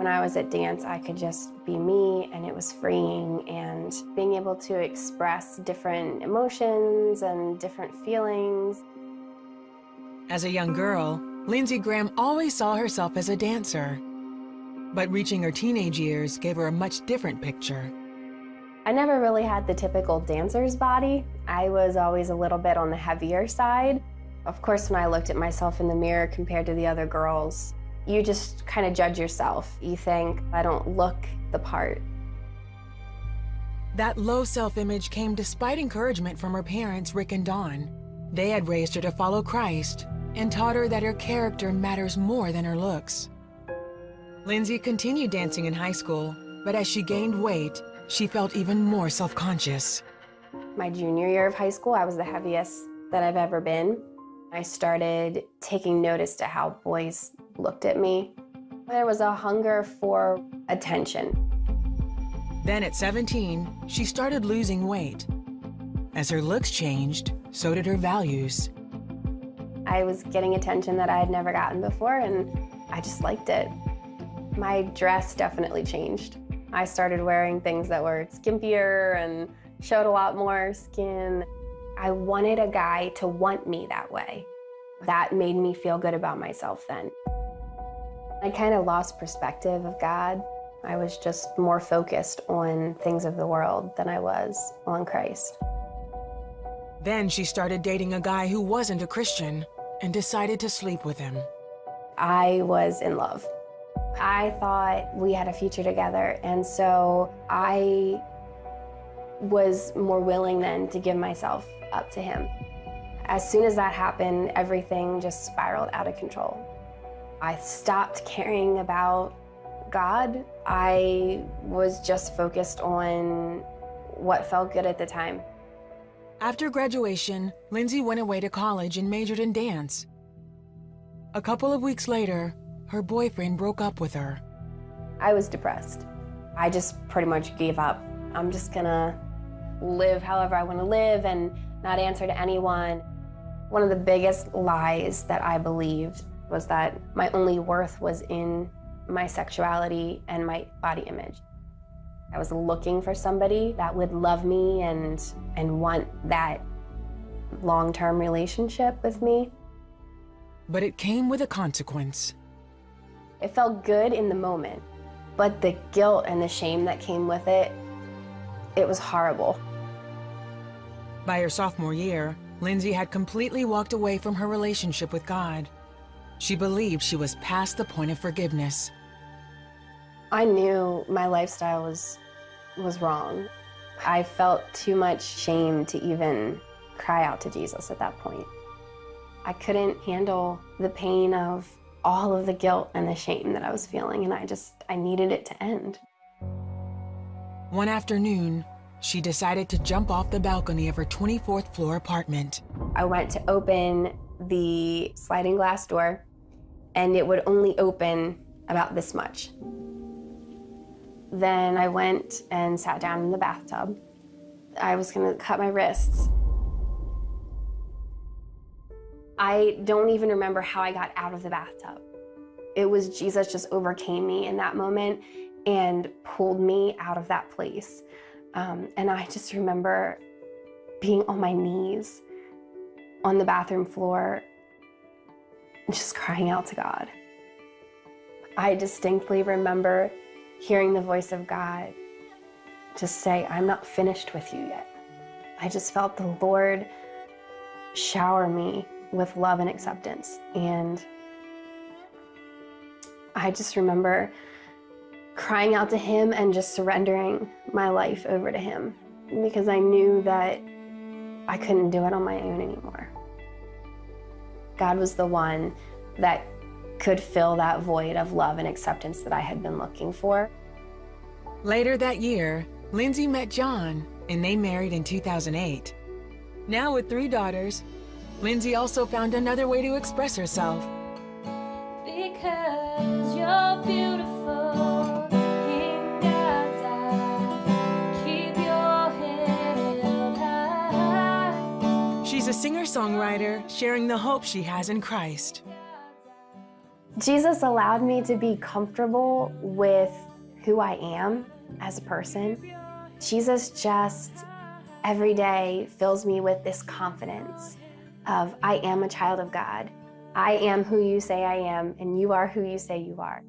When I was at dance, I could just be me and it was freeing and being able to express different emotions and different feelings. As a young girl, Lindsey Graham always saw herself as a dancer. But reaching her teenage years gave her a much different picture. I never really had the typical dancer's body. I was always a little bit on the heavier side. Of course, when I looked at myself in the mirror compared to the other girls, you just kind of judge yourself. You think, I don't look the part. That low self-image came despite encouragement from her parents, Rick and Dawn. They had raised her to follow Christ and taught her that her character matters more than her looks. Lindsey continued dancing in high school, but as she gained weight, she felt even more self-conscious. My junior year of high school, I was the heaviest that I've ever been. I started taking notice to how boys looked at me. There was a hunger for attention. Then at 17, she started losing weight. As her looks changed, so did her values. I was getting attention that I had never gotten before, and I just liked it. My dress definitely changed. I started wearing things that were skimpier and showed a lot more skin. I wanted a guy to want me that way. That made me feel good about myself then. I kind of lost perspective of God. I was just more focused on things of the world than I was on Christ. Then she started dating a guy who wasn't a Christian and decided to sleep with him. I was in love. I thought we had a future together, and so I was more willing then to give myself up to him. As soon as that happened, everything just spiraled out of control. I stopped caring about God. I was just focused on what felt good at the time. After graduation, Lindsay went away to college and majored in dance. A couple of weeks later, her boyfriend broke up with her. I was depressed. I just pretty much gave up. I'm just gonna live however I wanna live and not answer to anyone. One of the biggest lies that I believed was that my only worth was in my sexuality and my body image. I was looking for somebody that would love me and, and want that long-term relationship with me. But it came with a consequence. It felt good in the moment, but the guilt and the shame that came with it, it was horrible. By her sophomore year, Lindsay had completely walked away from her relationship with God. She believed she was past the point of forgiveness. I knew my lifestyle was, was wrong. I felt too much shame to even cry out to Jesus at that point. I couldn't handle the pain of all of the guilt and the shame that I was feeling, and I just, I needed it to end. One afternoon, she decided to jump off the balcony of her 24th floor apartment. I went to open the sliding glass door, and it would only open about this much. Then I went and sat down in the bathtub. I was gonna cut my wrists. I don't even remember how I got out of the bathtub. It was Jesus just overcame me in that moment and pulled me out of that place. Um, and I just remember being on my knees on the bathroom floor just crying out to God. I distinctly remember hearing the voice of God just say, I'm not finished with you yet. I just felt the Lord shower me with love and acceptance. And I just remember crying out to Him and just surrendering my life over to Him because I knew that I couldn't do it on my own anymore. God was the one that could fill that void of love and acceptance that I had been looking for. Later that year, Lindsay met John and they married in 2008. Now with three daughters, Lindsay also found another way to express herself. A singer-songwriter sharing the hope she has in Christ. Jesus allowed me to be comfortable with who I am as a person. Jesus just every day fills me with this confidence of I am a child of God. I am who you say I am, and you are who you say you are.